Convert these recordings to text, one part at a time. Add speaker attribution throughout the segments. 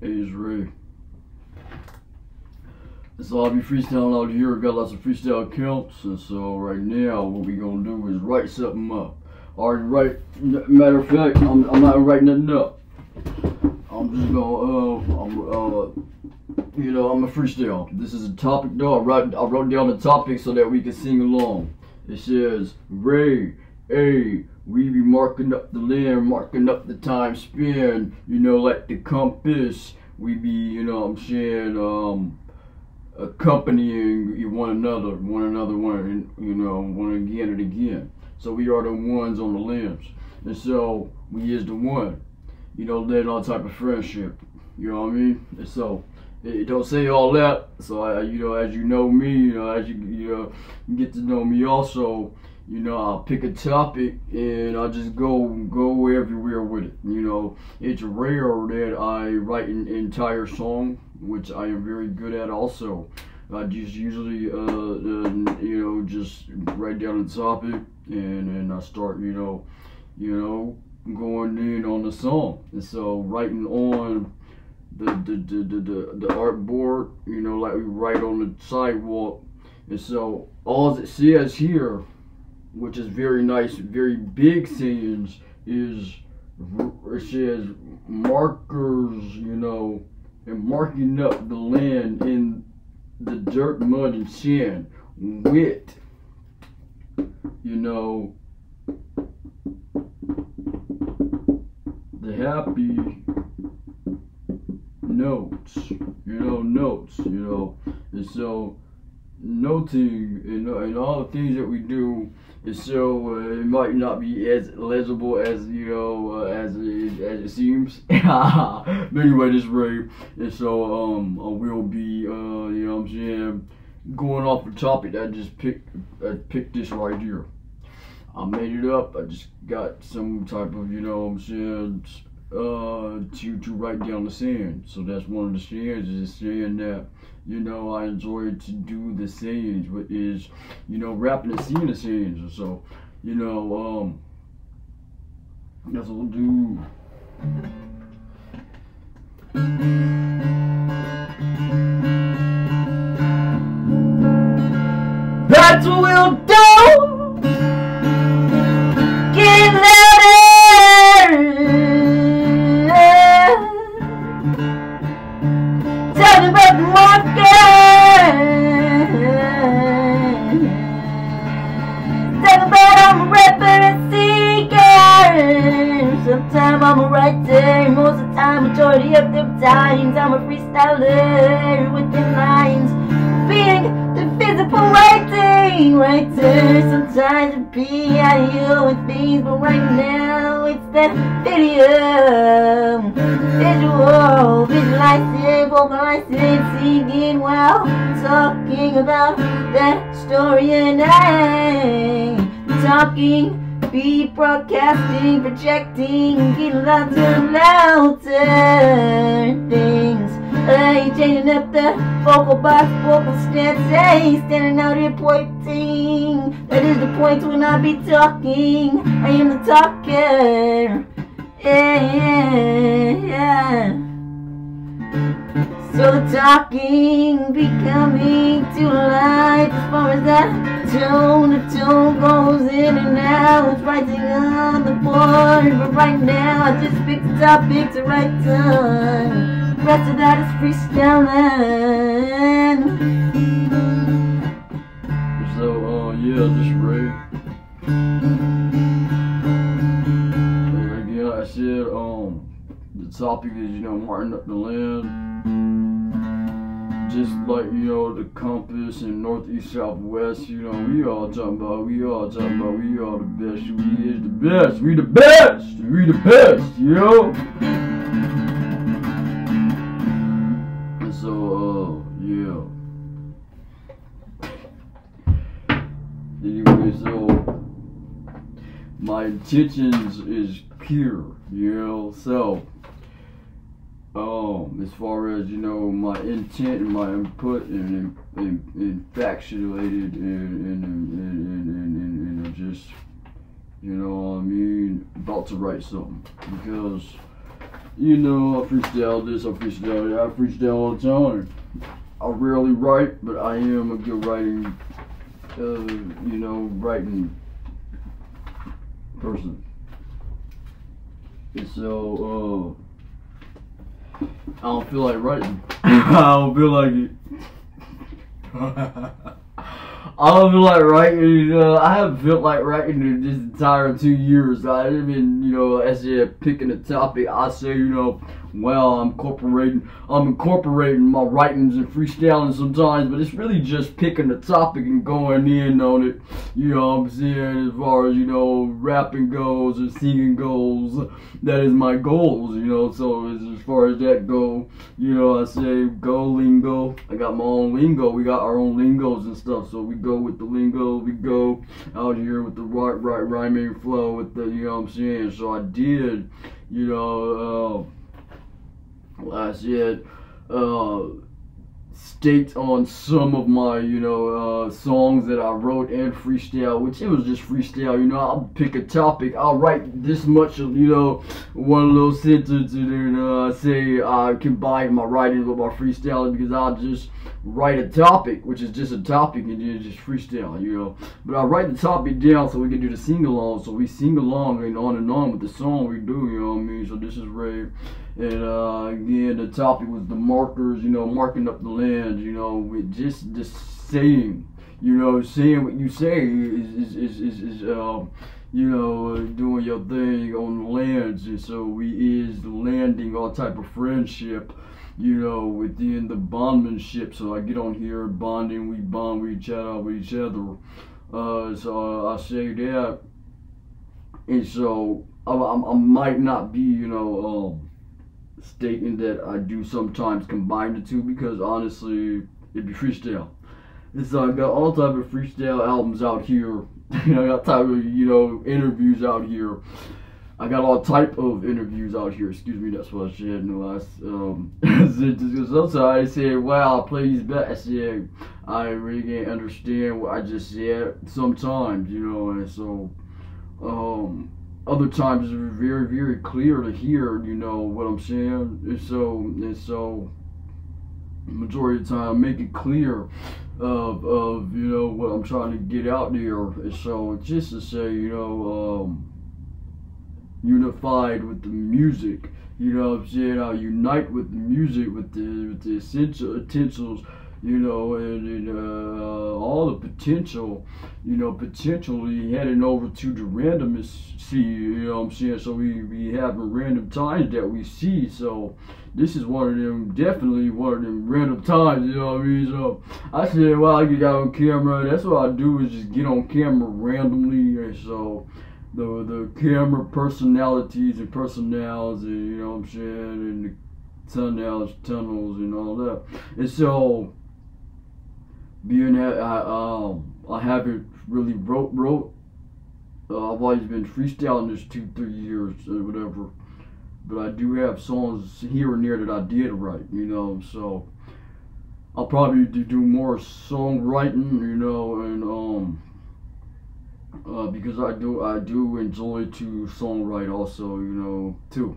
Speaker 1: Hey, Ray. I'll be freestyling out here. Got lots of freestyle counts, and so right now what we gonna do is write something up. Already write. Matter of fact, I'm, I'm not writing nothing up. I'm just gonna uh, I'm uh, you know, I'm a freestyle. This is a topic though. I wrote I wrote down the topic so that we can sing along. It says Ray, A, we be marking up the land, marking up the time span, you know, like the compass. We be, you know I'm saying, um, accompanying one another, one another, one, you know, one again and again. So we are the ones on the limbs. And so we is the one, you know, led all type of friendship. You know what I mean? And so don't say all that. So I, you know, as you know me, you know, as you you know, get to know me also, you know, I'll pick a topic and I'll just go go everywhere with it. You know, it's rare that I write an entire song, which I am very good at also. I just usually, uh, uh, you know, just write down the topic and then I start, you know, you know, going in on the song. And so writing on the the, the, the, the, the art board, you know, like we write on the sidewalk. And so all it says here which is very nice, very big sayings, is it says markers, you know, and marking up the land in the dirt, mud, and sand with, you know, the happy notes, you know, notes, you know, and so noting and, and all the things that we do is so uh, it might not be as legible as you know uh, as it, as it seems. but anyway, this Ray, and so um I will be uh you know I'm saying going off the topic. I just picked I picked this right here. I made it up. I just got some type of you know I'm saying uh to to write down the sand. So that's one of the sayings is saying that you know I enjoy to do the sayings, but is you know rapping and singing the sayings. So you know um that's what we'll do. That's what we'll do. Times, I'm a freestyler with the lines. Being the physical writing, writer. Sometimes it be out you with things, but right now it's that video. Visual, visualizing, vocalizing, singing while talking about that story and I. Talking be broadcasting, projecting, getting louder, louder things. Hey, changing up the vocal box, vocal stance, hey, standing out here pointing. That is the point when I be talking. I am the talker. Yeah, yeah, yeah. So talking becoming to life as far as that tone, the tone goes in and out. It's writing on the board, but right now I just picked the topic to write down. The rest of that is freestyling. So, uh, yeah, just. And again, I said, um, the topic is, you know, marking up the land just like you know the compass and northeast southwest you know we all talking about we all talking about we all the best we is the best we the best we the best you know? And so uh yeah. Anyway so my intentions is pure you know so um, as far as you know, my intent and my input and and, and infatuated and and, and, and, and, and, and just you know what I mean about to write something because you know, I freestyle this, I freestyle that, I freestyle all the time. I rarely write, but I am a good writing, uh, you know, writing person. And so, uh, I don't feel like writing. I don't feel like it. I don't feel like writing. You know, I haven't felt like writing in this entire two years. I haven't been, you know, as if picking a topic. I say, you know, well, I'm incorporating, I'm incorporating my writings and freestyling sometimes, but it's really just picking a topic and going in on it. You know what I'm saying? As far as you know, rapping goes or singing goes, that is my goals. You know, so as, as far as that go, you know, I say go lingo. I got my own lingo. We got our own lingos and stuff. So we go with the lingo. We go out here with the right, right rhyming flow with the, you know what I'm saying? So I did, you know. Uh, I said, uh, staked on some of my, you know, uh, songs that I wrote and freestyle, which it was just freestyle, you know, I'll pick a topic, I'll write this much, of, you know, one little sentence and then uh, say I combine my writing with my freestyling because I'll just write a topic, which is just a topic and then just freestyle, you know. But I write the topic down so we can do the sing along, so we sing along and on and on with the song we do, you know what I mean? So this is Ray. And uh, again, the topic was the markers, you know, marking up the land, you know, with just the saying, you know, saying what you say is, is, is, is, is uh, you know, doing your thing on the lands. And so we is landing all type of friendship, you know, within the bondmanship. So I get on here, bonding, we bond with each other, with each other. Uh, so I say that. And so I, I, I might not be, you know, um, stating that I do sometimes combine the two because honestly, it'd be freestyle. And so I got all type of freestyle albums out here. I got type of you know interviews out here. I got all type of interviews out here. Excuse me, that's what I said in the last. Um, sometimes I say, "Wow, these back." I said, "I really can't understand what I just said." Sometimes, you know, and so, um, other times it's very very clear to hear you know what i'm saying. And so and so majority of the time make it clear of of you know what i'm trying to get out there. And so just to say you know um, unified with the music. You know what i'm saying? I unite with the music with the with the essential essentials you know, and, and uh, all the potential, you know, potentially heading over to the randomness, see, you know I'm saying? So we, have random times that we see, so this is one of them, definitely one of them random times, you know what I mean? So I said, well, I get out on camera, that's what I do is just get on camera randomly, and so the the camera personalities and personnels, and you know what I'm saying, and the tunnels, tunnels, and all that. And so being that I um I haven't really wrote wrote. Uh, I've always been freestyling this two three years or whatever, but I do have songs here and there that I did write. You know, so I'll probably do more songwriting. You know, and um. Uh, because I do I do enjoy to songwrite also, you know, too.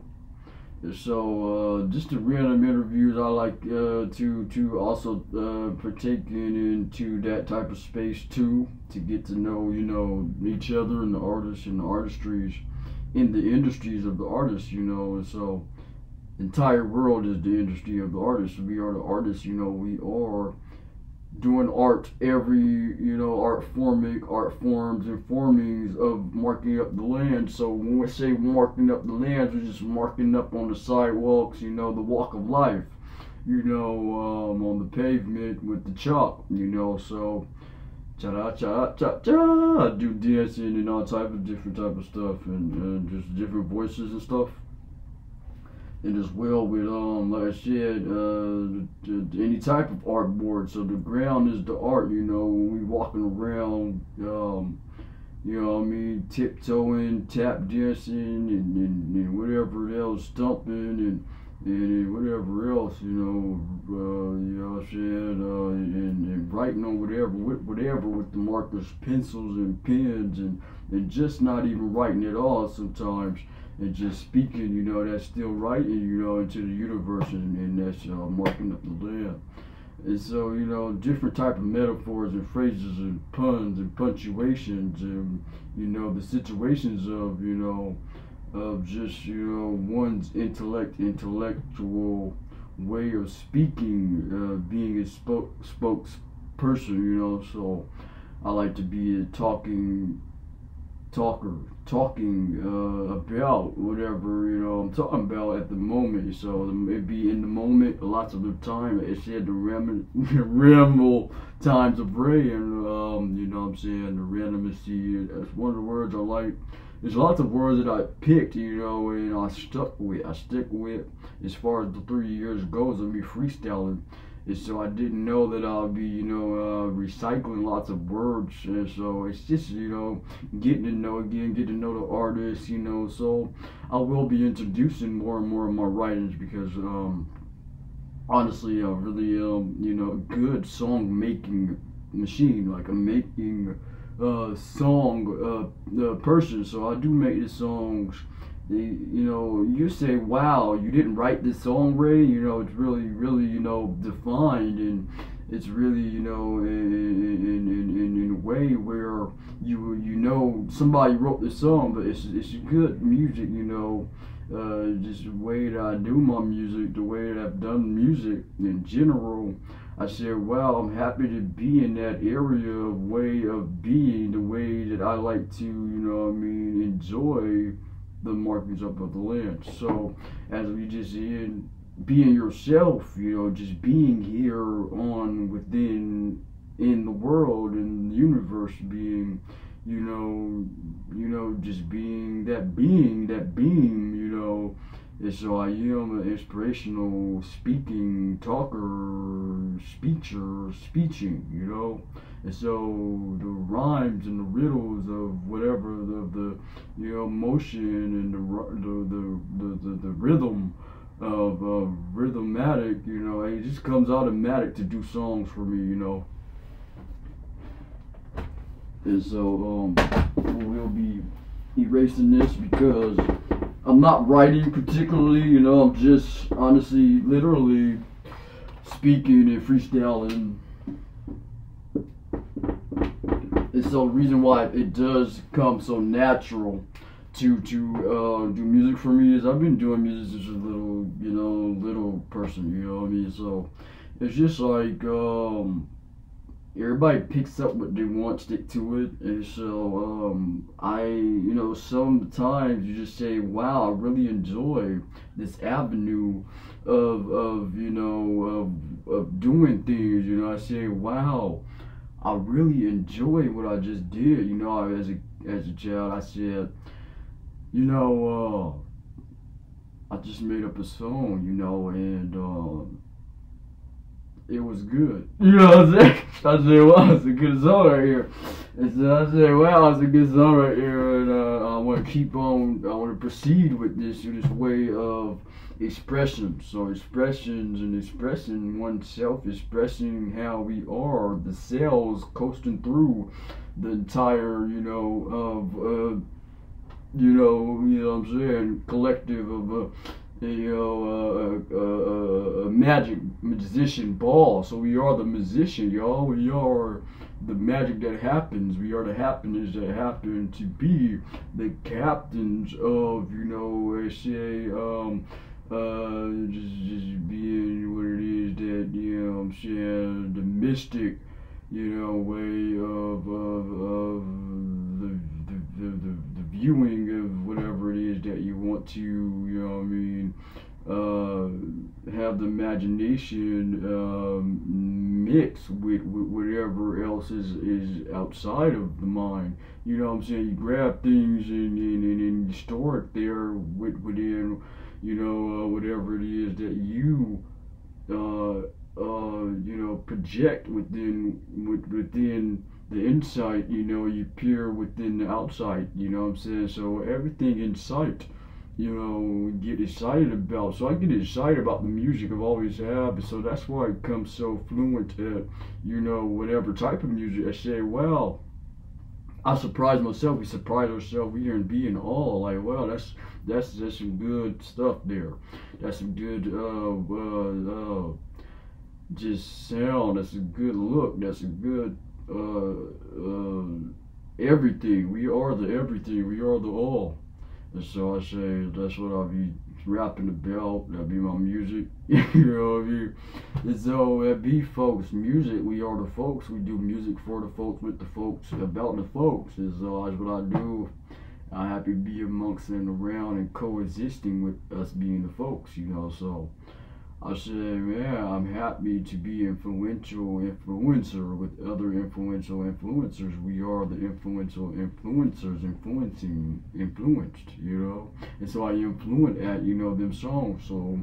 Speaker 1: So uh, just the random interviews, I like uh, to to also uh, partake in into that type of space too, to get to know you know each other and the artists and the artistries, in the industries of the artists, you know, and so entire world is the industry of the artists. We are the artists, you know, we are doing art every you know art forming art forms and formings of marking up the land. So when we say marking up the lands we're just marking up on the sidewalks you know the walk of life you know um, on the pavement with the chalk you know so cha cha cha cha do dancing and all type of different type of stuff and, and just different voices and stuff and as well with um like I said uh the, the, any type of art board. So the ground is the art. You know when we walking around um you know what I mean tiptoeing, tap dancing, and, and, and whatever else, stumping and. And whatever else, you know, uh, you know what I'm saying, uh, and, and writing on whatever, with, whatever with the markers, pencils, and pens, and, and just not even writing at all sometimes and just speaking, you know, that's still writing, you know, into the universe and, and that's uh, marking up the land. And so, you know, different type of metaphors and phrases and puns and punctuations and, you know, the situations of, you know, of just, you know, one's intellect, intellectual way of speaking, uh, being a spoke, spokesperson, you know, so I like to be a talking talker, talking uh, about whatever you know I'm talking about at the moment. So it be in the moment lots of the time. It said the ram- ramble times of Ray, and um, you know what I'm saying the randomity. That's one of the words I like. There's lots of words that I picked, you know, and I stuck with. I stick with as far as the three years goes of me freestyling. And so I didn't know that I'll be, you know, uh, recycling lots of words. And so it's just, you know, getting to know again, getting to know the artist, you know. So I will be introducing more and more of my writings because, um, honestly, a really, um, you know, good song making machine. Like I'm making uh, song uh, person. So I do make the songs you know, you say, wow, you didn't write this song, Ray. You know, it's really, really, you know, defined and it's really, you know, in, in, in, in, a way where you you know somebody wrote this song, but it's it's good music, you know. Uh, just the way that I do my music, the way that I've done music in general. I said, wow, I'm happy to be in that area of way of being, the way that I like to, you know, I mean, enjoy the markings up of the land. So as we just in being yourself, you know, just being here on within in the world and the universe being you know you know just being that being that being you know and so I am an inspirational speaking talker, speecher, speeching, you know. And so the rhymes and the riddles of whatever the, the you know motion and the the the the, the, the rhythm of uh, rhythmatic, you know, it just comes automatic to do songs for me, you know. And so um, we'll be erasing this because I'm not writing particularly, you know, I'm just honestly, literally speaking and freestyling. So the reason why it does come so natural to to uh, do music for me is I've been doing music as a little, you know, little person, you know what I mean? So it's just like um everybody picks up what they want, stick to it. And so um, I, you know, sometimes you just say, wow, I really enjoy this avenue of, of you know, of, of doing things. You know, I say, wow, I really enjoy what I just did. You know, as a, as a child, I said, you know, uh, I just made up a song, you know, and, um, it was good. You know what I'm saying? I said, wow, it's a good song right here. And so I said, wow, it's a good song right here. And uh, I want to keep on, I want to proceed with this, this way of expression. So expressions and expressing oneself, expressing how we are, the cells coasting through the entire, you know, of, uh, you know, you know what I'm saying, collective of, you know, uh, uh, uh, magic magician ball. So we are the musician, y'all. We are the magic that happens. We are the happenings that happen to be the captains of, you know, I say, um, uh, just, just being what it is that, you know, I'm saying, the mystic, you know, way of, of, of the, the, the, the viewing of whatever it is that you want to, you know what I mean, uh, have the imagination um, mix with, with, whatever else is, is outside of the mind. You know what I'm saying? You grab things and, and, and, and store it there with, within, you know, uh, whatever it is that you, uh, uh, you know, project within, with, within the insight, you know, you peer within the outside, you know what I'm saying? So everything in sight, you know, get excited about. So I get excited about the music I've always had. So that's why I become so fluent at, you know, whatever type of music. I say, well, I surprised myself. We surprised ourselves. We didn't be in. Like, wow, that's that's that's some good stuff there. That's some good uh uh, uh just sound. That's a good look. That's a good uh uh everything. We are the everything. We are the all. And so I say that's what I'll be rapping about. That'll be my music. you know what I mean? And so that be folks. Music, we are the folks. We do music for the folks, with the folks, about the folks. And so that's what I do. I'm happy to be amongst and around and coexisting with us being the folks, you know. So I say, man, I'm happy to be influential influencer with other influential influencers. We are the influential influencers influencing influenced, you know. And so I influence at, you know, them songs. So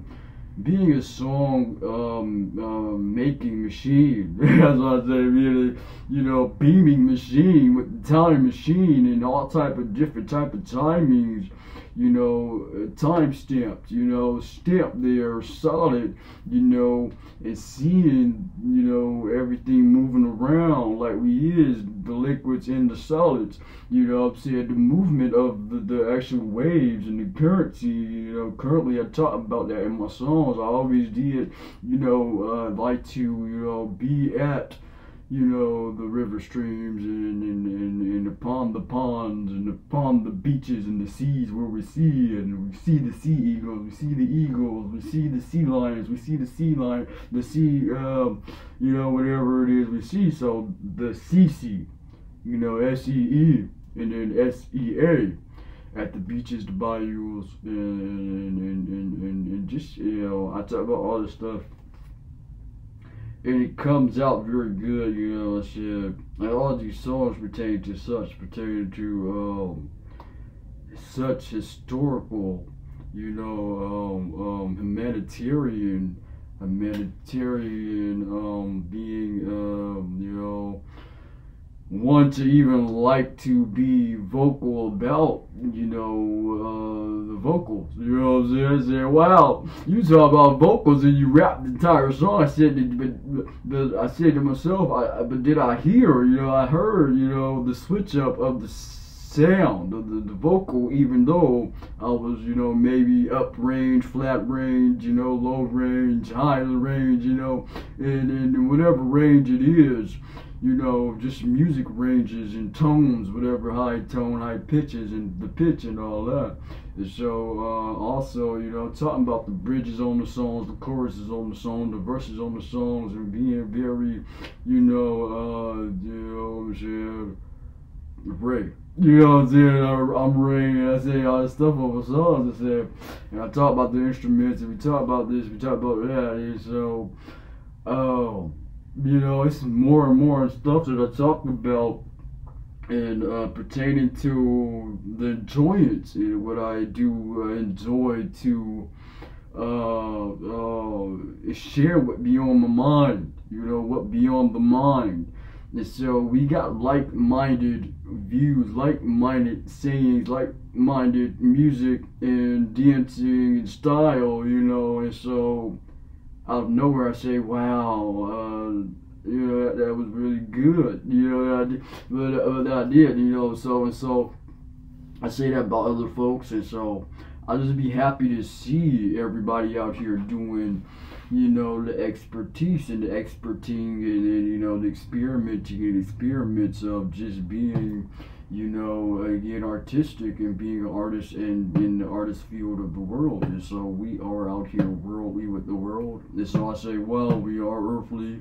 Speaker 1: being a song um, uh, making machine, as I say, really, you know, beaming machine with the time machine and all type of different type of timings you know, time stamped, you know, stamped there, solid, you know, and seeing, you know, everything moving around like we is, the liquids and the solids, you know I'm saying, the movement of the, the actual waves and the currency, you know, currently I talk about that in my I always did, you know, uh, like to, you know, be at, you know, the river streams and, and, and, and upon the ponds and upon the beaches and the seas where we see and we see the sea eagles, we see the eagles, we see the sea lions, we see the sea lion, the sea, um, you know, whatever it is we see. So the CC, you know, S-E-E and then S-E-A at the beaches, the bayous, and, and, and, and, and just, you know, I talk about all this stuff and it comes out very good, you know. Shit. And all these songs pertain to such, pertain to um, such historical, you know, um, um, humanitarian, humanitarian um, being, um, you know, one to even like to be vocal about, you know, uh, the vocals. You know what I'm saying? I said, wow, you talk about vocals and you rap the entire song. I said, but, but I said to myself, I, but did I hear? You know, I heard, you know, the switch up of the sound of the, the vocal, even though I was, you know, maybe up range, flat range, you know, low range, high range, you know, and, and whatever range it is you know, just music ranges and tones, whatever high tone, high pitches, and the pitch and all that. And so, uh, also, you know, talking about the bridges on the songs, the choruses on the song, the verses on the songs, and being very, you know, uh, you know Ray. You know what I'm saying? I'm Ray, and I say all this stuff over songs. I said, and I talk about the instruments, and we talk about this, we talk about that, and so, oh. Uh, you know, it's more and more stuff that I talk about and uh, pertaining to the enjoyment, and what I do uh, enjoy to uh, uh, share what be on my mind, you know, what be on the mind. And so we got like-minded views, like-minded sayings, like-minded music and dancing and style, you know, and so out of nowhere I say, wow, uh, you know, that, that, was really good, you know, I did, but, uh, I did, you know, so and so I say that about other folks, and so I'll just be happy to see everybody out here doing, you know, the expertise and the experting and, and you know, the experimenting and experiments of just being you know, uh, again, artistic and being an artist and in the artist field of the world. And so we are out here worldly with the world. And so I say, well, we are earthly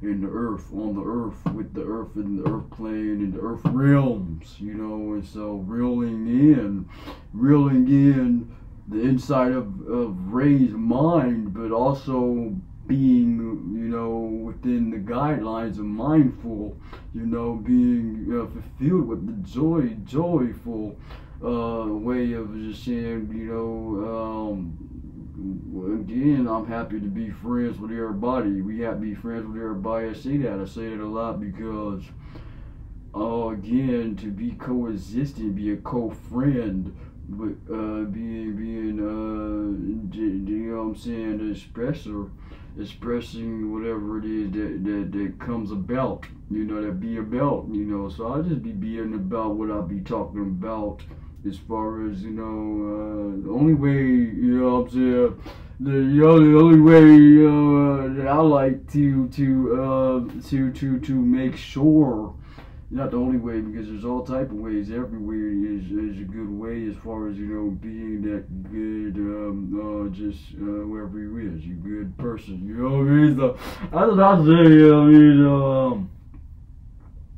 Speaker 1: in the earth, on the earth, with the earth and the earth plane and the earth realms, you know, and so reeling in, reeling in the inside of, of Ray's mind, but also being, you know, within the guidelines of mindful, you know, being uh, fulfilled with the joy, joyful uh, way of just saying, you know, um, again, I'm happy to be friends with everybody. We have to be friends with everybody. I say that. I say that a lot because, uh, again, to be coexisting, be a co-friend, but uh, being being uh, you know what I'm saying, expressor, expressing whatever it is that, that, that comes about, you know, that be about, you know. So I'll just be being about what I'll be talking about as far as, you know, uh, the only way, you know I'm saying, the, you know, the only way uh, that I like to, to, uh, to, to, to make sure not the only way because there's all type of ways everywhere is, is a good way as far as you know being that good um uh just uh whoever you is you good person you know what I mean? So that's what I say you know what I mean? Um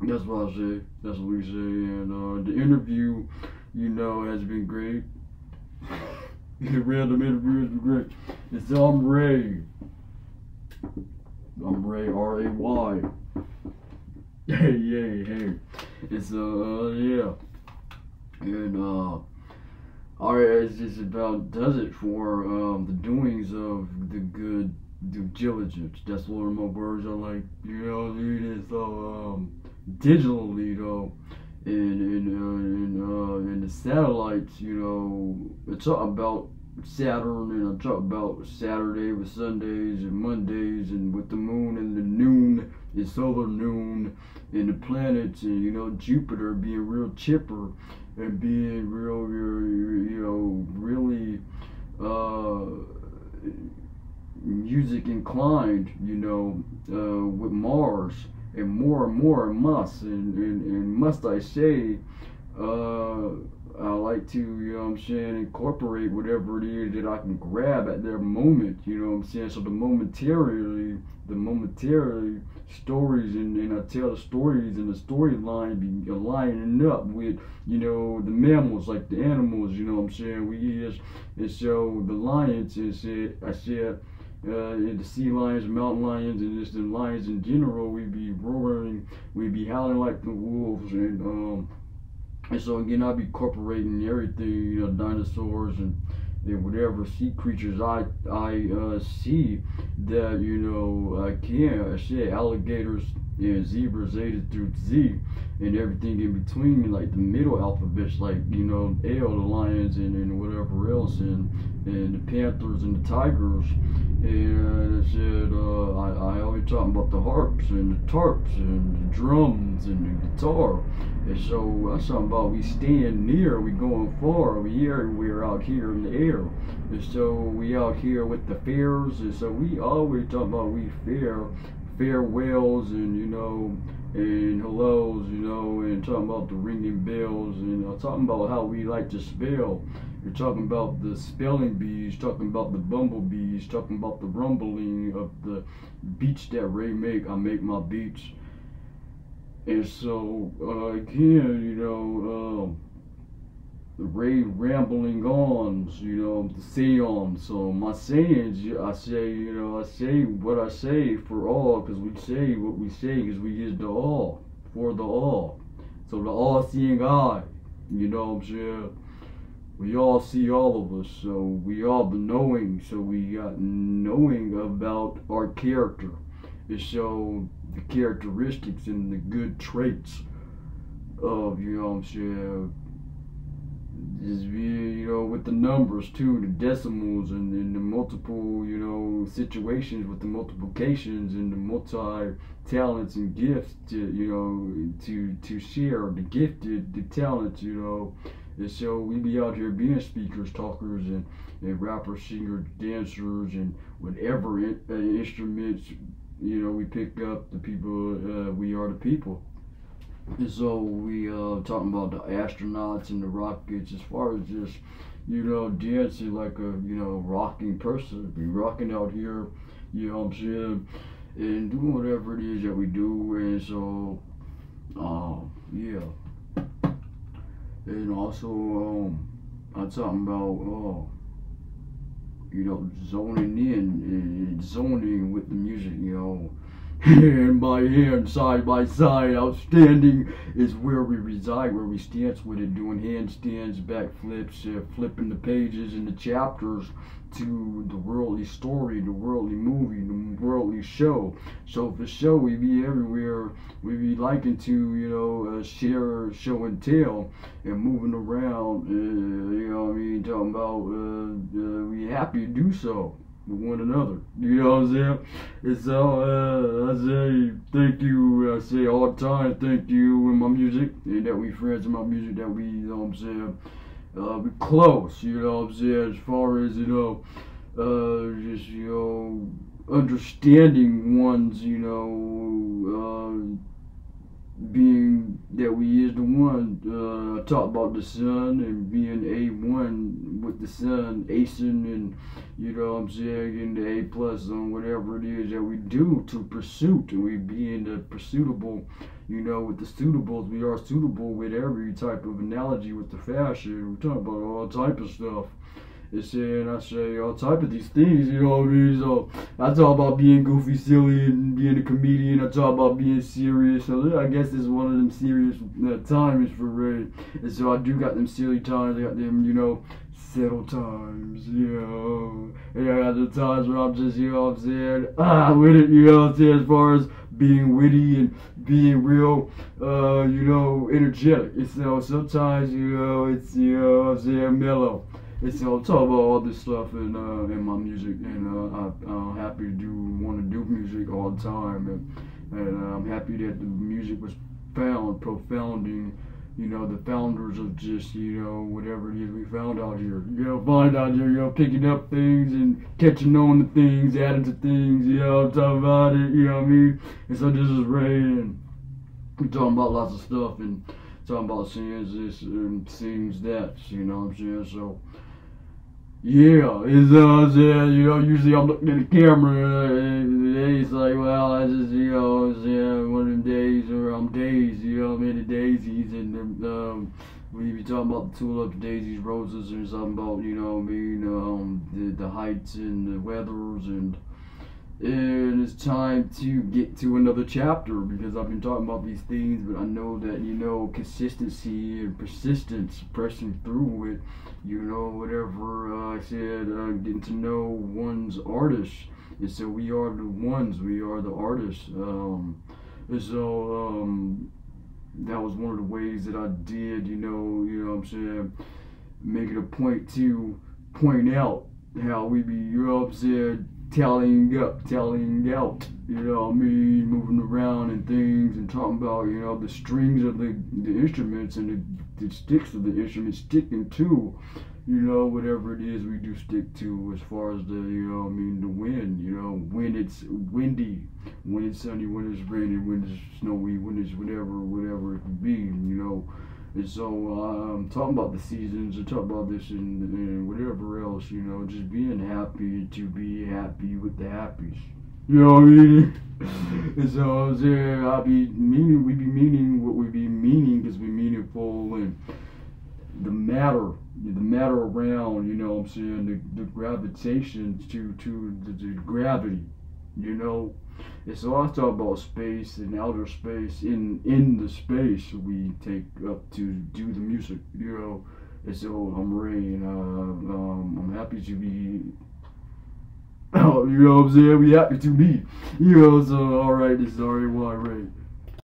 Speaker 1: that's what I say that's what we say and uh the interview you know has been great. The random interview has been great. It's I'm Ray. I'm Ray R A Y Hey, hey, hey. It's, uh, yeah. And, uh, alright, it's just about does it for, um, the doings of the good due diligence. That's one of my words I like, you know, reading so, um, digitally, though. And, and, uh, and, uh, and the satellites, you know, it's all about Saturn and I talk about Saturday with Sundays and Mondays and with the moon and the noon is solar noon and the planets and you know Jupiter being real chipper and being real, real you know really uh music inclined you know uh with Mars and more and more must and, and, and must I say uh I like to, you know I'm saying, incorporate whatever it is that I can grab at their moment, you know I'm saying? So the momentarily, the momentary stories and, and I tell the stories and the storyline be aligning up with, you know, the mammals, like the animals, you know I'm saying? We is, and so the lions, and said, I said, uh, the sea lions, mountain lions, and just the lions in general, we be roaring, we be howling like the wolves, and um, and so again, I'll be incorporating everything, you know, dinosaurs and, and whatever sea creatures I I uh, see that you know I can. I say alligators and zebras A through Z and everything in between, like the middle alphabets, like you know L, the lions and, and whatever else, and and the panthers and the tigers. And I said uh, I I always talking about the harps and the tarps and the drums and the guitar. And so that's something about we stand near, we going far, we here, we're out here in the air. And so we out here with the fairs, and so we always talk about we fair, farewells and you know, and hellos, you know, and talking about the ringing bells, and uh, talking about how we like to spell. You're talking about the spelling bees, talking about the bumblebees, talking about the rumbling of the beats that Ray make. I make my beats. And so, uh, again, you know, um, the Ray rambling on, you know, the saying. So my sayings, I say, you know, I say what I say for all, because we say what we say, because we use the all, for the all. So the all-seeing eye, you know what I'm saying? We all see all of us, so we all the knowing, so we got knowing about our character. And so the characteristics and the good traits of, you know what I'm saying, just you know, with the numbers too, the decimals and, and the multiple, you know, situations with the multiplications and the multi talents and gifts to, you know, to to share the gifted, the talents, you know. And so we be out here being speakers, talkers, and, and rappers, singers, dancers, and whatever in, uh, instruments, you know, we pick up the people, uh, we are the people. And so we uh talking about the astronauts and the rockets as far as just you know dancing like a you know rocking person, be rocking out here, you know what I'm saying, and doing whatever it is that we do. And so, um, yeah, and also um, I'm talking about uh, you know zoning in and zoning with the music, you know hand by hand, side by side, outstanding is where we reside, where we stance with it, doing handstands, backflips, uh, flipping the pages and the chapters to the worldly story, the worldly movie, the worldly show. So for show, we be everywhere. We be liking to, you know, uh, share show and tell and moving around. Uh, you know, what I mean, talking about uh, uh we happy to do so. With one another. You know what I'm saying? And so uh, I say thank you. I say all the time thank you in my music, and that we friends in my music. That we, you know what I'm saying, uh, we close. You know what I'm saying? As far as you know, uh, just you know, understanding one's, you know. Uh, being that we is the one uh, talk about the sun and being a one with the sun acing and you know what I'm saying in the A plus on whatever it is that we do to pursuit and we being the pursuitable you know with the suitables we are suitable with every type of analogy with the fashion. We talk about all type of stuff and saying I say all type of these things, you know what I mean? So I talk about being goofy, silly, and being a comedian. I talk about being serious. So I guess is one of them serious uh, times for Ray. And so I do got them silly times. I got them, you know, settle times, you know. And I got the times where I'm just, you know what I'm saying, ah, with it, you know what I'm saying, as far as being witty and being real, uh, you know, energetic. It's, you know, sometimes, you know, it's, you know what I'm saying, mellow it's you know talk about all this stuff in uh, in my music, and uh, I, am happy to do want to do music all the time, and, and uh, I'm happy that the music was found, profounding, you know, the founders of just you know whatever it is we found out here, you know, find out here, you know, picking up things and catching on to things, adding to things, you know, talking about it, you know what I mean? And so this is Ray, and we're talking about lots of stuff and talking about scenes this and scenes that, you know what I'm saying? So. Yeah, it's uh, yeah, you know, usually I'm looking at the camera and it's like, well, I just, you know, it's yeah, one of them days or I'm days, you know, I'm in the daisies and um, we be talking about the tulips, daisies, roses, and something about, you know, I mean, um, the, the heights and the weathers and and it's time to get to another chapter because I've been talking about these things, but I know that you know consistency and persistence, pressing through it, you know whatever uh, I said, uh, getting to know one's artist, and so we are the ones, we are the artists, um, and so um, that was one of the ways that I did, you know, you know what I'm saying, make it a point to point out how we be, you know what I'm saying tallying up, tallying out, you know what I mean, moving around and things and talking about, you know, the strings of the, the instruments and the, the sticks of the instrument sticking to, you know, whatever it is we do stick to as far as the, you know, I mean, the wind, you know, when it's windy, when it's sunny, when it's raining, when it's snowy, when it's whatever, whatever it could be, you know, and so I'm um, talking about the seasons, and talking about this and, and whatever else, you know, just being happy to be happy with the happies. You know what I mean? and so I was there, I be meaning, we be meaning what we be meaning because we meaningful and the matter, the matter around, you know what I'm saying, the, the gravitation to, to the, the gravity, you know, and so I talk about space and outer space. In in the space we take up to do the music, you know. And so I'm and uh, um, I'm happy to be. You know what I'm saying? We happy to be, you know. So all right, this is Ray Ray.